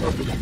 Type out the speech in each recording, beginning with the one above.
Gracias.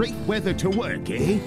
Great weather to work, eh?